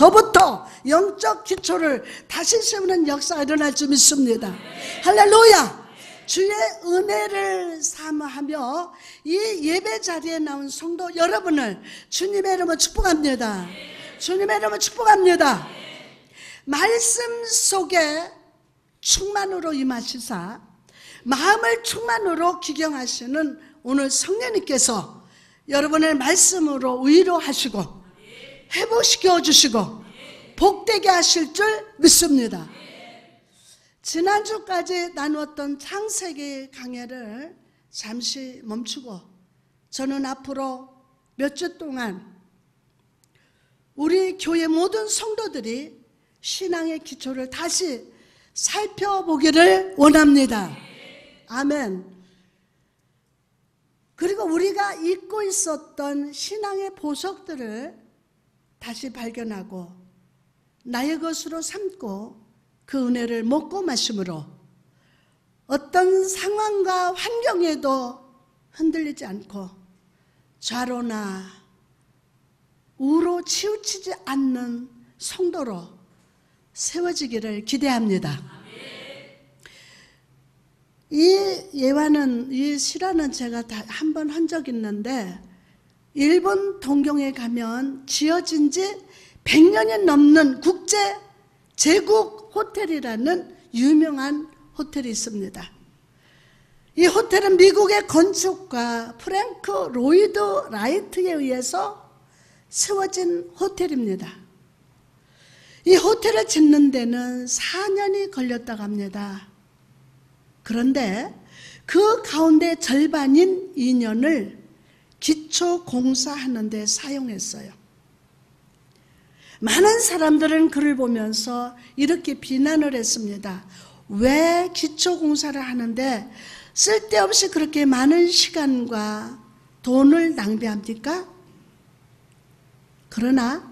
저부터 영적 기초를 다시 세우는 역사가 일어날 줄 믿습니다. 할렐루야! 주의 은혜를 사모하며 이 예배 자리에 나온 성도 여러분을 주님의 이름으로 축복합니다. 주님의 이름으로 축복합니다. 말씀 속에 충만으로 임하시사 마음을 충만으로 기경하시는 오늘 성령님께서 여러분의 말씀으로 위로하시고 회복시켜 주시고 복되게 하실 줄 믿습니다. 지난주까지 나누었던 창세기 강해를 잠시 멈추고 저는 앞으로 몇 주 동안 우리 교회 모든 성도들이 신앙의 기초를 다시 살펴보기를 원합니다. 아멘. 그리고 우리가 잊고 있었던 신앙의 보석들을 다시 발견하고 나의 것으로 삼고 그 은혜를 먹고 마심으로 어떤 상황과 환경에도 흔들리지 않고 좌로나 우로 치우치지 않는 성도로 세워지기를 기대합니다. 이 예화는 이 실화는 제가 한 번 한 적 있는데 일본 동경에 가면 지어진 지 100년이 넘는 국제 제국 호텔이라는 유명한 호텔이 있습니다. 이 호텔은 미국의 건축가 프랭크 로이드 라이트에 의해서 세워진 호텔입니다. 이 호텔을 짓는 데는 4년이 걸렸다고 합니다. 그런데 그 가운데 절반인 2년을 기초 공사하는 데 사용했어요. 많은 사람들은 그를 보면서 이렇게 비난을 했습니다. 왜 기초 공사를 하는데 쓸데없이 그렇게 많은 시간과 돈을 낭비합니까? 그러나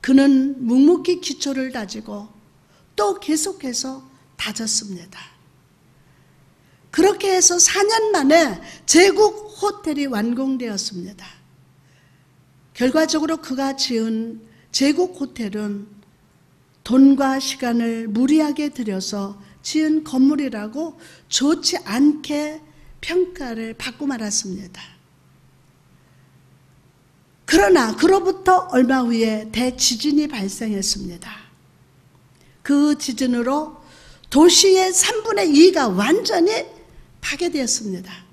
그는 묵묵히 기초를 다지고 또 계속해서 다졌습니다. 그렇게 해서 4년 만에 제국 호텔이 완공되었습니다. 결과적으로 그가 지은 제국 호텔은 돈과 시간을 무리하게 들여서 지은 건물이라고 좋지 않게 평가를 받고 말았습니다. 그러나 그로부터 얼마 후에 대지진이 발생했습니다. 그 지진으로 도시의 3분의 2가 완전히 파괴되었습니다.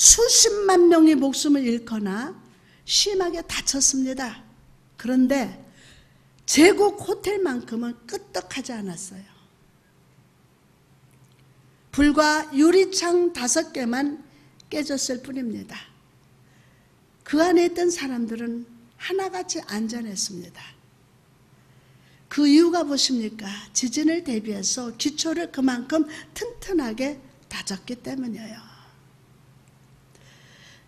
수십만 명의 목숨을 잃거나 심하게 다쳤습니다. 그런데 제국 호텔만큼은 끄떡하지 않았어요. 불과 유리창 다섯 개만 깨졌을 뿐입니다. 그 안에 있던 사람들은 하나같이 안전했습니다. 그 이유가 무엇입니까? 지진을 대비해서 기초를 그만큼 튼튼하게 다졌기 때문이에요.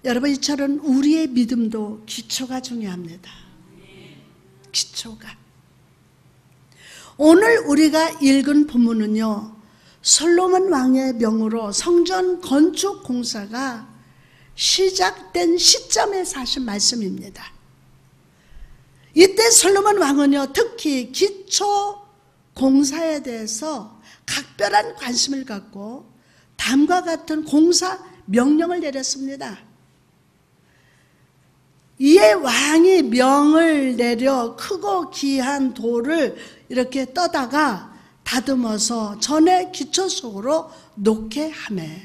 여러분, 이처럼 우리의 믿음도 기초가 중요합니다. 기초가. 오늘 우리가 읽은 본문은요, 솔로몬 왕의 명으로 성전 건축 공사가 시작된 시점에서 하신 말씀입니다. 이때 솔로몬 왕은요, 특히 기초 공사에 대해서 각별한 관심을 갖고 다음과 같은 공사 명령을 내렸습니다. 이에 왕이 명을 내려 크고 귀한 돌을 이렇게 떠다가 다듬어서 전에 기초 속으로 놓게 하매.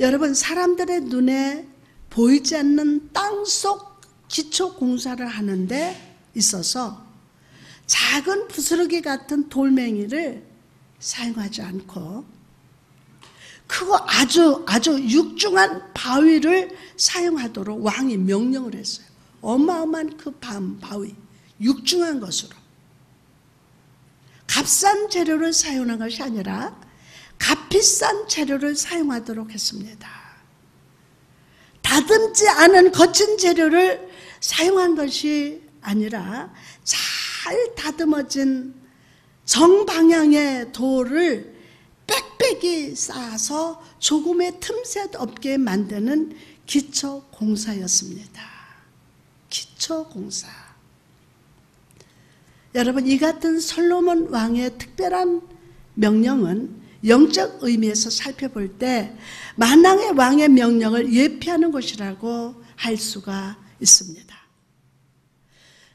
여러분, 사람들의 눈에 보이지 않는 땅 속 기초 공사를 하는데 있어서 작은 부스러기 같은 돌멩이를 사용하지 않고 크고 아주 아주 육중한 바위를 사용하도록 왕이 명령을 했어요. 어마어마한 그 바위, 육중한 것으로. 값싼 재료를 사용한 것이 아니라 값비싼 재료를 사용하도록 했습니다. 다듬지 않은 거친 재료를 사용한 것이 아니라 잘 다듬어진 정방향의 돌을 빽빽이 쌓아서 조금의 틈새 없게 만드는 기초 공사였습니다. 기초 공사. 여러분 이 같은 솔로몬 왕의 특별한 명령은 영적 의미에서 살펴볼 때 만왕의 왕의 명령을 예피하는 것이라고 할 수가 있습니다.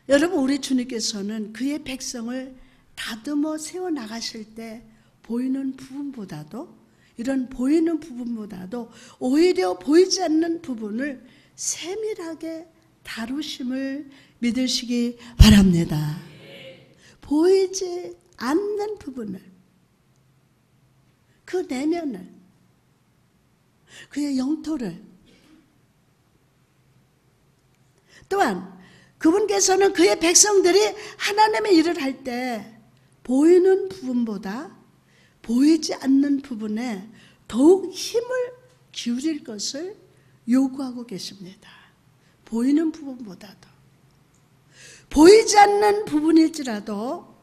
여러분 우리 주님께서는 그의 백성을 다듬어 세워 나가실 때 보이는 부분보다도 이런 보이는 부분보다도 오히려 보이지 않는 부분을 세밀하게 다루심을 믿으시기 바랍니다. 보이지 않는 부분을 그 내면을 그의 영토를 또한 그분께서는 그의 백성들이 하나님의 일을 할 때 보이는 부분보다 보이지 않는 부분에 더욱 힘을 기울일 것을 요구하고 계십니다. 보이는 부분보다도. 보이지 않는 부분일지라도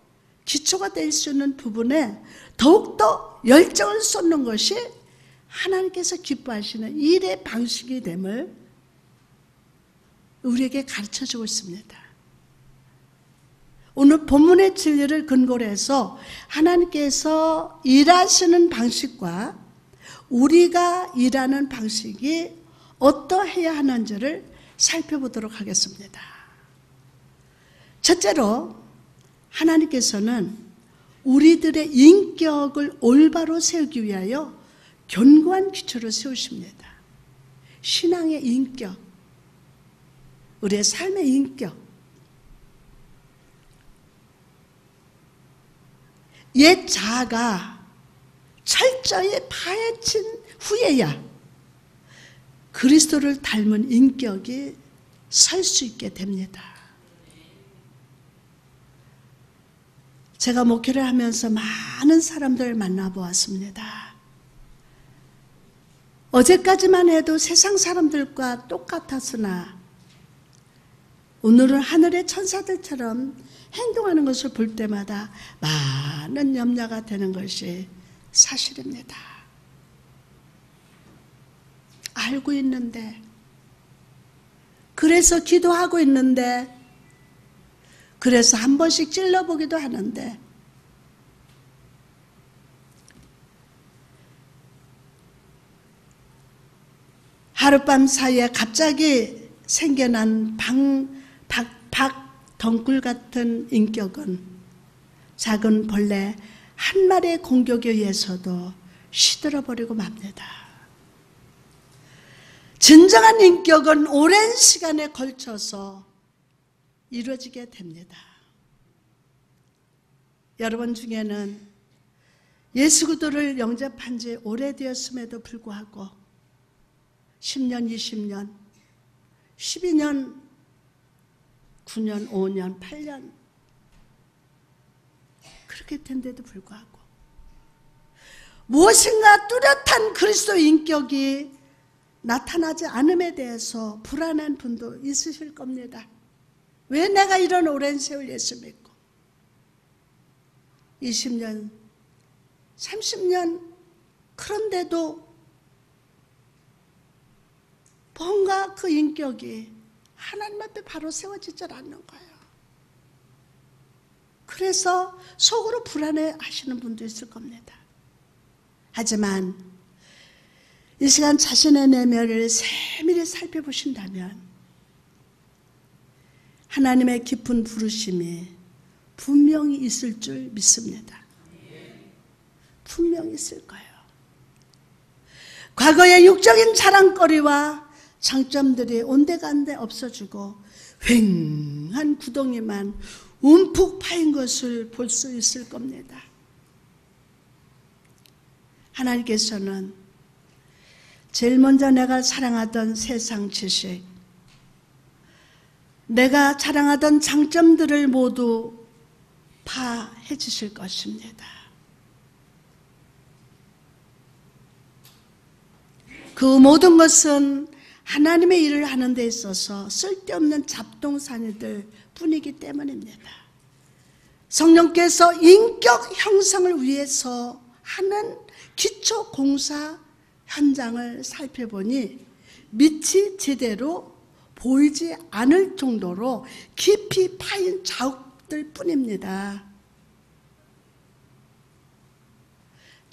기초가 될 수 있는 부분에 더욱더 열정을 쏟는 것이 하나님께서 기뻐하시는 일의 방식이 됨을 우리에게 가르쳐 주고 있습니다. 오늘 본문의 진리를 근거로 해서 하나님께서 일하시는 방식과 우리가 일하는 방식이 어떠해야 하는지를 살펴보도록 하겠습니다. 첫째로 하나님께서는 우리들의 인격을 올바로 세우기 위하여 견고한 기초를 세우십니다. 신앙의 인격, 우리의 삶의 인격, 옛 자아가 철저히 파헤친 후에야 그리스도를 닮은 인격이 설수 있게 됩니다. 제가 목회를 하면서 많은 사람들을 만나보았습니다. 어제까지만 해도 세상 사람들과 똑같았으나 오늘은 하늘의 천사들처럼 행동하는 것을 볼 때마다 많은 염려가 되는 것이 사실입니다. 알고 있는데, 그래서 기도하고 있는데, 그래서 한 번씩 찔러보기도 하는데, 하룻밤 사이에 갑자기 생겨난 방, 박, 박 덩굴 같은 인격은 작은 벌레 한 마리의 공격에 의해서도 시들어버리고 맙니다. 진정한 인격은 오랜 시간에 걸쳐서 이루어지게 됩니다. 여러분 중에는 예수 그도를 영접한 지 오래되었음에도 불구하고 10년, 20년, 12년, 9년, 5년, 8년 그렇게 된데도 불구하고 무엇인가 뚜렷한 그리스도 인격이 나타나지 않음에 대해서 불안한 분도 있으실 겁니다. 왜 내가 이런 오랜 세월 예수 믿고 20년, 30년 그런데도 뭔가 그 인격이 하나님 앞에 바로 세워지질 않는 거예요. 그래서 속으로 불안해 하시는 분도 있을 겁니다. 하지만 이 시간 자신의 내면을 세밀히 살펴보신다면 하나님의 깊은 부르심이 분명히 있을 줄 믿습니다. 분명히 있을 거예요. 과거의 육적인 자랑거리와 장점들이 온데간데 없어지고 휑한 구덩이만 움푹 파인 것을 볼 수 있을 겁니다. 하나님께서는 제일 먼저 내가 사랑하던 세상 지식, 내가 자랑하던 장점들을 모두 파해 주실 것입니다. 그 모든 것은 하나님의 일을 하는 데 있어서 쓸데없는 잡동사니들 뿐이기 때문입니다. 성령께서 인격 형성을 위해서 하는 기초 공사 현장을 살펴보니 밑이 제대로 보이지 않을 정도로 깊이 파인 자국들 뿐입니다.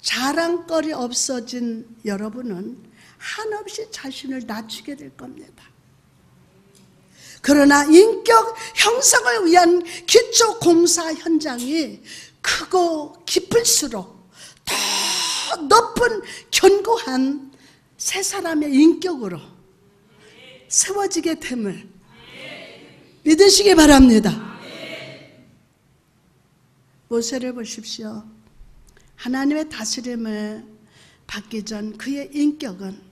자랑거리 없어진 여러분은 한없이 자신을 낮추게 될 겁니다. 그러나 인격 형성을 위한 기초 공사 현장이 크고 깊을수록 더 높은 견고한 새 사람의 인격으로 세워지게 됨을 믿으시기 바랍니다. 모세를 보십시오. 하나님의 다스림을 받기 전 그의 인격은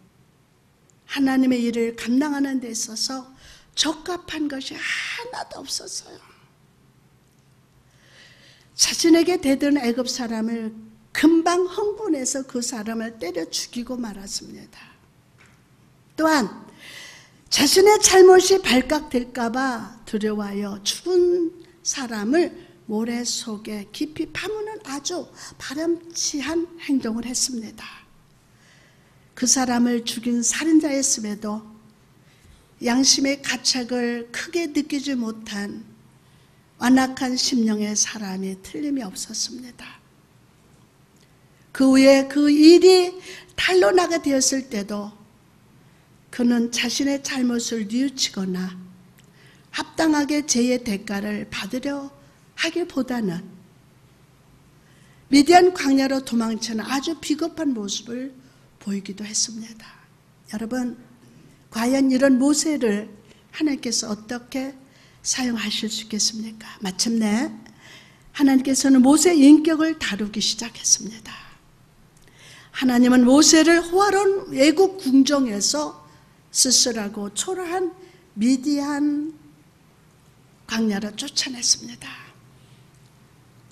하나님의 일을 감당하는 데 있어서 적합한 것이 하나도 없었어요. 자신에게 대든 애굽 사람을 금방 흥분해서 그 사람을 때려 죽이고 말았습니다. 또한 자신의 잘못이 발각될까봐 두려워하여 죽은 사람을 모래 속에 깊이 파무는 아주 바람치한 행동을 했습니다. 그 사람을 죽인 살인자였음에도 양심의 가책을 크게 느끼지 못한 완악한 심령의 사람이 틀림이 없었습니다. 그 후에 그 일이 탄로나게 되었을 때도 그는 자신의 잘못을 뉘우치거나 합당하게 죄의 대가를 받으려 하기보다는 미디안 광야로 도망치는 아주 비겁한 모습을 보이기도 했습니다. 여러분, 과연 이런 모세를 하나님께서 어떻게 사용하실 수 있겠습니까? 마침내 하나님께서는 모세 인격을 다루기 시작했습니다. 하나님은 모세를 호화로운 외국 궁정에서 쓸쓸하고 초라한 미디안 광야로 쫓아냈습니다.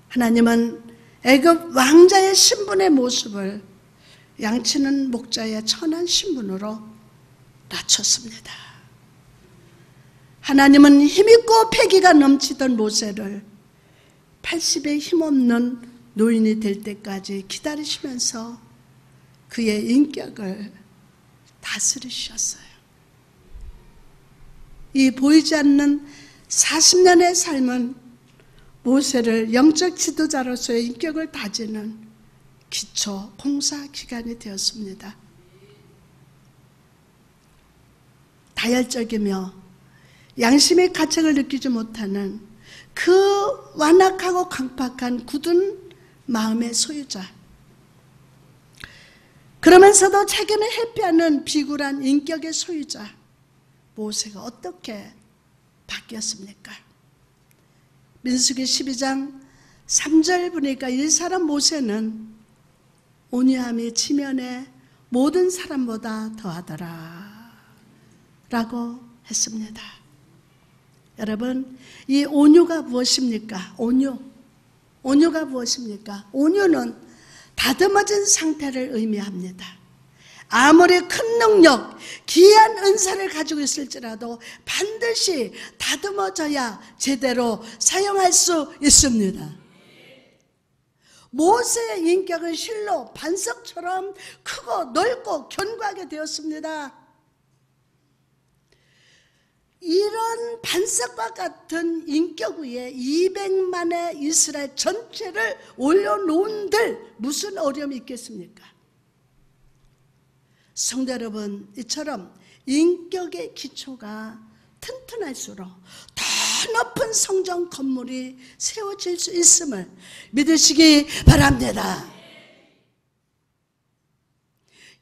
하나님은 애굽 왕자의 신분의 모습을 양치는 목자의 천한 신분으로 낮췄습니다. 하나님은 힘있고 패기가 넘치던 모세를 80의 힘없는 노인이 될 때까지 기다리시면서 그의 인격을 다스리셨어요. 이 보이지 않는 40년의 삶은 모세를 영적 지도자로서의 인격을 다지는 기초 공사 기간이 되었습니다. 다혈적이며 양심의 가책을 느끼지 못하는 그 완악하고 강팍한 굳은 마음의 소유자. 그러면서도 책임을 회피하는 비굴한 인격의 소유자. 모세가 어떻게 바뀌었습니까? 민수기 12장 3절 보니까 이 사람 모세는 온유함이 지면에 모든 사람보다 더하더라 라고 했습니다. 여러분 이 온유가 무엇입니까? 온유 온유가 무엇입니까? 온유는 다듬어진 상태를 의미합니다. 아무리 큰 능력, 귀한 은사를 가지고 있을지라도 반드시 다듬어져야 제대로 사용할 수 있습니다. 모세의 인격은 실로 반석처럼 크고 넓고 견고하게 되었습니다. 이런 반석과 같은 인격 위에 200만의 이스라엘 전체를 올려놓은들 무슨 어려움이 있겠습니까? 성도 여러분, 이처럼 인격의 기초가 튼튼할수록 더 높은 성전 건물이 세워질 수 있음을 믿으시기 바랍니다.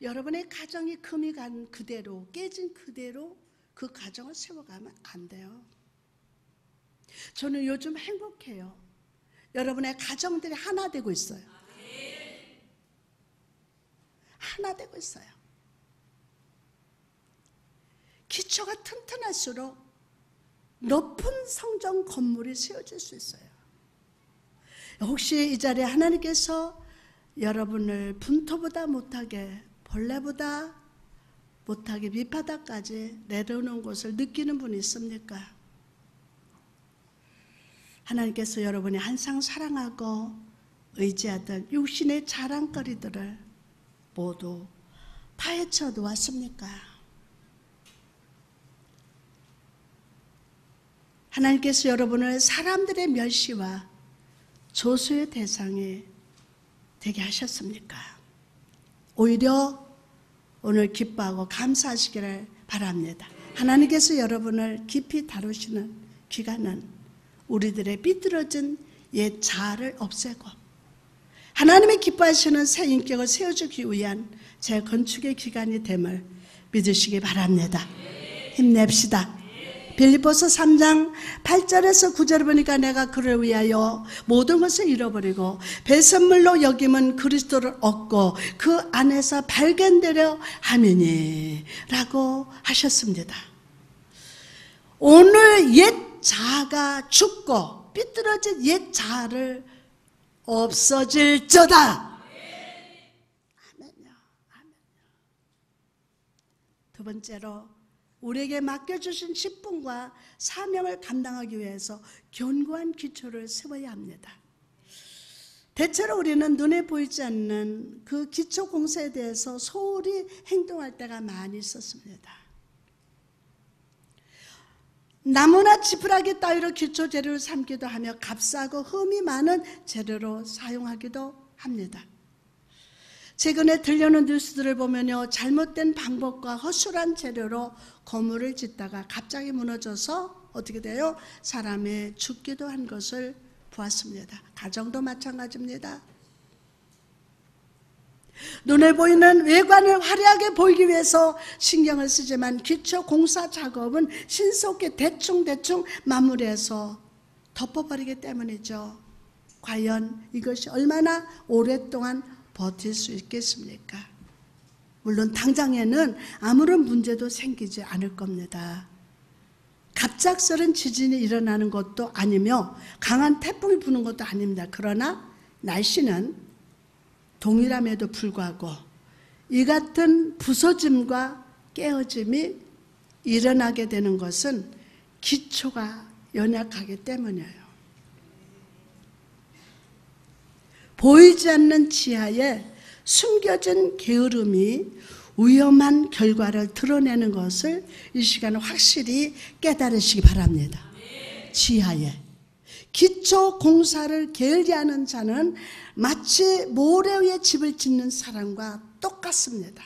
여러분의 가정이 금이 간 그대로, 깨진 그대로 그 가정을 세워가면 안 돼요. 저는 요즘 행복해요. 여러분의 가정들이 하나 되고 있어요. 하나 되고 있어요. 기초가 튼튼할수록 높은 성전 건물이 세워질 수 있어요. 혹시 이 자리에 하나님께서 여러분을 분토보다 못하게 벌레보다 못하게 밑바닥까지 내려오는 곳을 느끼는 분이 있습니까? 하나님께서 여러분이 항상 사랑하고 의지하던 육신의 자랑거리들을 모두 파헤쳐 놓았습니까? 하나님께서 여러분을 사람들의 멸시와 조수의 대상이 되게 하셨습니까? 오히려 오늘 기뻐하고 감사하시기를 바랍니다. 하나님께서 여러분을 깊이 다루시는 기간은 우리들의 삐뚤어진 옛 자아를 없애고 하나님의 기뻐하시는 새 인격을 세워주기 위한 재건축의 기간이 됨을 믿으시기 바랍니다. 힘냅시다. 빌리포스 3장 8절에서 9절을 보니까 내가 그를 위하여 모든 것을 잃어버리고 배선물로 여김은 그리스도를 얻고 그 안에서 발견되려 하미니 라고 하셨습니다. 오늘 옛 자아가 죽고 삐뚤어진 옛 자아를 없어질 저다. 아멘요. 아멘. 두 번째로 우리에게 맡겨주신 직분과 사명을 감당하기 위해서 견고한 기초를 세워야 합니다. 대체로 우리는 눈에 보이지 않는 그 기초 공사에 대해서 소홀히 행동할 때가 많이 있었습니다. 나무나 지푸라기 따위로 기초 재료를 삼기도 하며 값싸고 흠이 많은 재료로 사용하기도 합니다. 최근에 들려오는 뉴스들을 보면요. 잘못된 방법과 허술한 재료로 건물을 짓다가 갑자기 무너져서 어떻게 돼요? 사람이 죽기도 한 것을 보았습니다. 가정도 마찬가지입니다. 눈에 보이는 외관을 화려하게 보이기 위해서 신경을 쓰지만 기초 공사 작업은 신속히 대충대충 마무리해서 덮어버리기 때문이죠. 과연 이것이 얼마나 오랫동안 버틸 수 있겠습니까? 물론 당장에는 아무런 문제도 생기지 않을 겁니다. 갑작스런 지진이 일어나는 것도 아니며 강한 태풍이 부는 것도 아닙니다. 그러나 날씨는 동일함에도 불구하고 이 같은 부서짐과 깨어짐이 일어나게 되는 것은 기초가 연약하기 때문이에요. 보이지 않는 지하에 숨겨진 게으름이 위험한 결과를 드러내는 것을 이 시간에 확실히 깨달으시기 바랍니다. 지하에. 기초 공사를 게을리하는 자는 마치 모래 위에 집을 짓는 사람과 똑같습니다.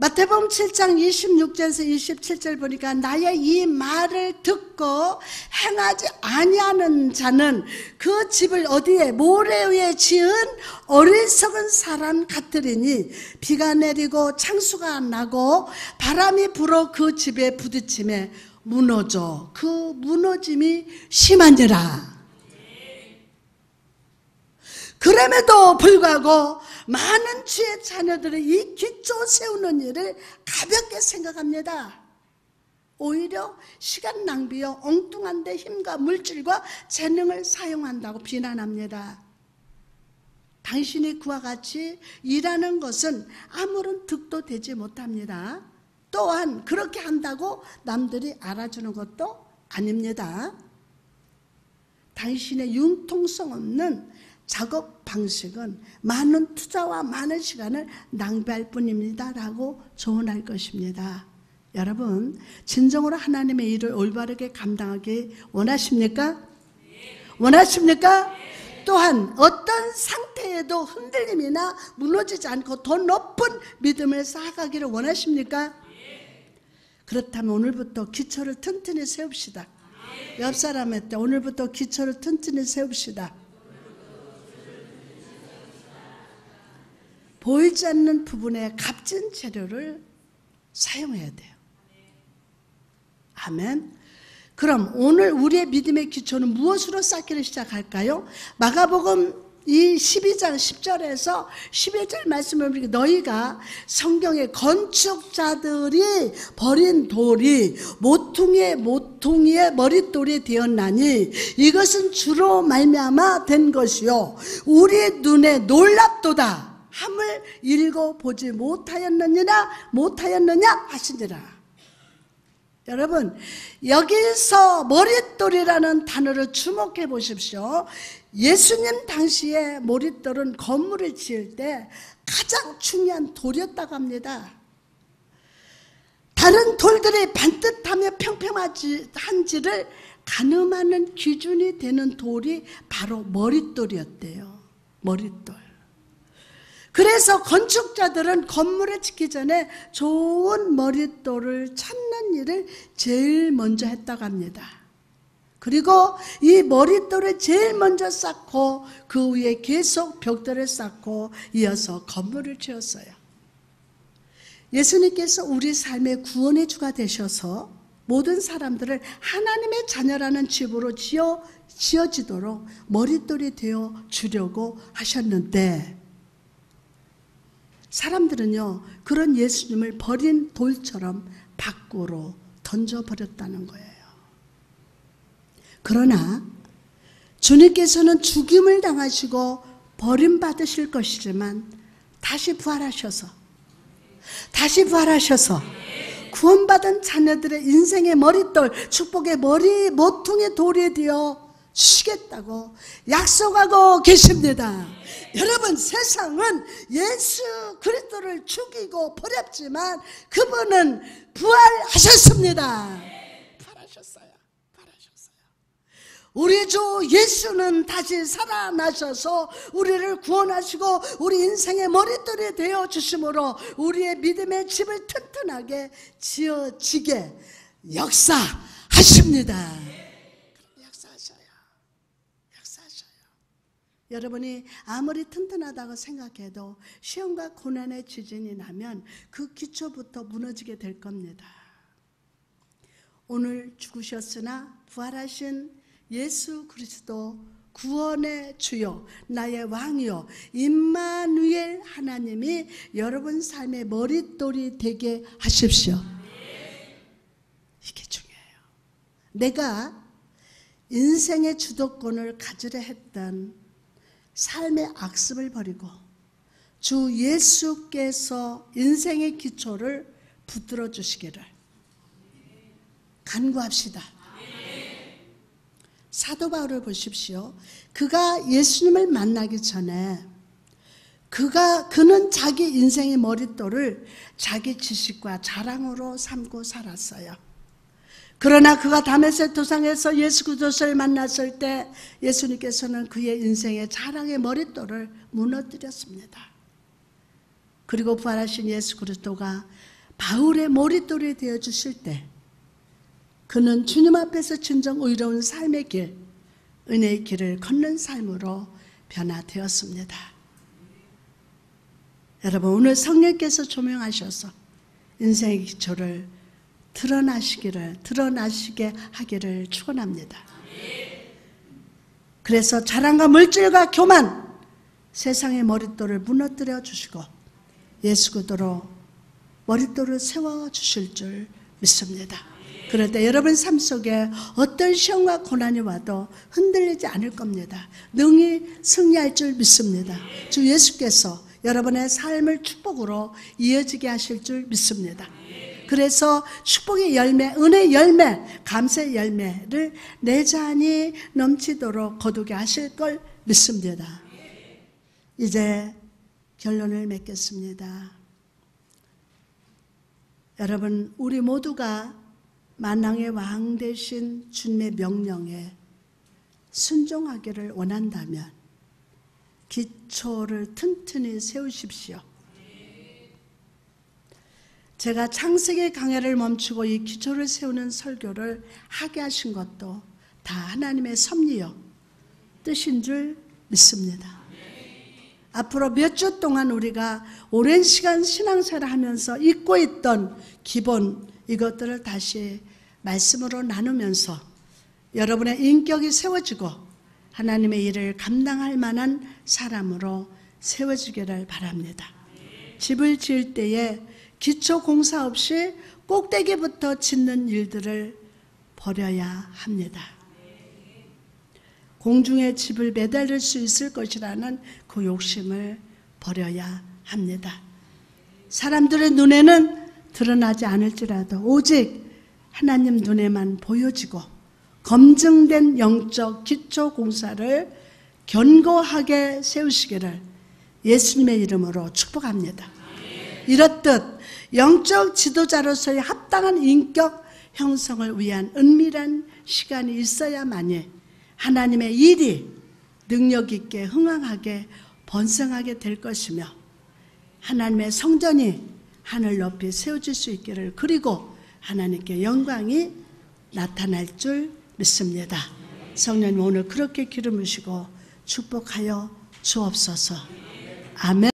마태복음 7장 26절에서 27절 보니까 나의 이 말을 듣고 행하지 아니하는 자는 그 집을 어디에 모래 위에 지은 어리석은 사람 같으리니 비가 내리고 창수가 나고 바람이 불어 그 집에 부딪힘에 무너져. 그 무너짐이 심한지라 그럼에도 불구하고 많은 주의 자녀들이 이 기초 세우는 일을 가볍게 생각합니다. 오히려 시간 낭비요 엉뚱한데 힘과 물질과 재능을 사용한다고 비난합니다. 당신이 그와 같이 일하는 것은 아무런 득도 되지 못합니다. 또한 그렇게 한다고 남들이 알아주는 것도 아닙니다. 당신의 융통성 없는 작업 방식은 많은 투자와 많은 시간을 낭비할 뿐입니다. 라고 조언할 것입니다. 여러분, 진정으로 하나님의 일을 올바르게 감당하기 원하십니까? 원하십니까? 또한 어떤 상태에도 흔들림이나 무너지지 않고 더 높은 믿음을 쌓아가기를 원하십니까? 그렇다면 오늘부터 기초를 튼튼히 세웁시다. 옆 사람한테 오늘부터 기초를 튼튼히 세웁시다. 보이지 않는 부분에 값진 재료를 사용해야 돼요. 아멘. 그럼 오늘 우리의 믿음의 기초는 무엇으로 쌓기를 시작할까요? 마가복음 이 12장 10절에서 11절 말씀을 보니까 너희가 성경의 건축자들이 버린 돌이 모퉁이의 모퉁이의 머릿돌이 되었나니 이것은 주로 말미암아 된 것이요 우리 눈에 놀랍도다 함을 읽어보지 못하였느냐 못하였느냐 하시니라 여러분 여기서 머릿돌이라는 단어를 주목해 보십시오 예수님 당시에 머릿돌은 건물을 지을 때 가장 중요한 돌이었다고 합니다 다른 돌들이 반듯하며 평평한지를 가늠하는 기준이 되는 돌이 바로 머릿돌이었대요. 머릿돌. 그래서 건축자들은 건물을 짓기 전에 좋은 머릿돌을 찾는 일을 제일 먼저 했다고 합니다. 그리고 이 머릿돌을 제일 먼저 쌓고 그 위에 계속 벽돌을 쌓고 이어서 건물을 지었어요. 예수님께서 우리 삶의 구원의 주가 되셔서 모든 사람들을 하나님의 자녀라는 집으로 지어 지어지도록 머릿돌이 되어 주려고 하셨는데 사람들은요, 그런 예수님을 버린 돌처럼 밖으로 던져버렸다는 거예요. 그러나 주님께서는 죽임을 당하시고 버림받으실 것이지만 다시 부활하셔서, 다시 부활하셔서 구원받은 자녀들의 인생의 머릿돌, 축복의 머리, 모퉁이 돌이 되어 주시겠다고 약속하고 계십니다. 여러분 세상은 예수 그리스도를 죽이고 버렸지만 그분은 부활하셨습니다. 부활하셨어요. 부활하셨어요. 우리 주 예수는 다시 살아나셔서 우리를 구원하시고 우리 인생의 머릿돌이 되어 주심으로 우리의 믿음의 집을 튼튼하게 지어지게 역사하십니다. 여러분이 아무리 튼튼하다고 생각해도 시험과 고난의 지진이 나면 그 기초부터 무너지게 될 겁니다. 오늘 죽으셨으나 부활하신 예수 그리스도 구원의 주요 나의 왕이요 임마누엘 하나님이 여러분 삶의 머릿돌이 되게 하십시오. 이게 중요해요. 내가 인생의 주도권을 가지려 했던 삶의 악습을 버리고 주 예수께서 인생의 기초를 붙들어 주시기를 간구합시다. 사도 바울을 보십시오. 그가 예수님을 만나기 전에 그가 그는 자기 인생의 머릿돌을 자기 지식과 자랑으로 삼고 살았어요. 그러나 그가 다메섹 도상에서 예수 그리스도를 만났을 때 예수님께서는 그의 인생의 자랑의 머릿돌을 무너뜨렸습니다. 그리고 부활하신 예수 그리스도가 바울의 머릿돌이 되어 주실 때 그는 주님 앞에서 진정 의로운 삶의 길, 은혜의 길을 걷는 삶으로 변화되었습니다. 여러분 오늘 성령께서 조명하셔서 인생의 기초를 드러나시기를 드러나시게 하기를 축원합니다. 그래서 자랑과 물질과 교만 세상의 머릿돌을 무너뜨려 주시고 예수 그도로 머릿돌을 세워 주실 줄 믿습니다. 그럴 때 여러분 삶 속에 어떤 시험과 고난이 와도 흔들리지 않을 겁니다. 능히 승리할 줄 믿습니다. 주 예수께서 여러분의 삶을 축복으로 이어지게 하실 줄 믿습니다. 그래서 축복의 열매, 은혜 열매, 감세 열매를 내 잔이 넘치도록 거두게 하실 걸 믿습니다. 이제 결론을 맺겠습니다. 여러분, 우리 모두가 만왕의 왕 대신 주님의 명령에 순종하기를 원한다면 기초를 튼튼히 세우십시오. 제가 창세기 강해를 멈추고 이 기초를 세우는 설교를 하게 하신 것도 다 하나님의 섭리요 뜻인 줄 믿습니다. 앞으로 몇 주 동안 우리가 오랜 시간 신앙생활을 하면서 잊고 있던 기본 이것들을 다시 말씀으로 나누면서 여러분의 인격이 세워지고 하나님의 일을 감당할 만한 사람으로 세워지기를 바랍니다. 집을 지을 때에 기초 공사 없이 꼭대기부터 짓는 일들을 버려야 합니다. 공중의 집을 매달릴 수 있을 것이라는 그 욕심을 버려야 합니다. 사람들의 눈에는 드러나지 않을지라도 오직 하나님 눈에만 보여지고 검증된 영적 기초 공사를 견고하게 세우시기를 예수님의 이름으로 축복합니다. 이렇듯 영적 지도자로서의 합당한 인격 형성을 위한 은밀한 시간이 있어야만이 하나님의 일이 능력 있게 흥황하게 번성하게 될 것이며 하나님의 성전이 하늘 높이 세워질 수 있기를 그리고 하나님께 영광이 나타날 줄 믿습니다. 성령님 오늘 그렇게 기름으시고 축복하여 주옵소서. 아멘.